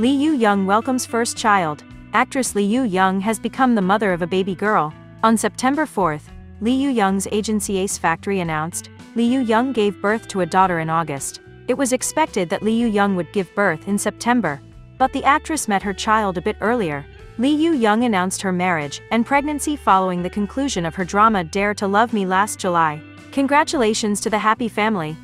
Lee Yoo Young welcomes first child. Actress Lee Yoo Young has become the mother of a baby girl. On September 4th, Lee Yoo Young's agency Ace Factory announced, Lee Yoo Young gave birth to a daughter in August. It was expected that Lee Yoo Young would give birth in September, but the actress met her child a bit earlier. Lee Yoo Young announced her marriage and pregnancy following the conclusion of her drama Dare to Love Me last July. Congratulations to the happy family.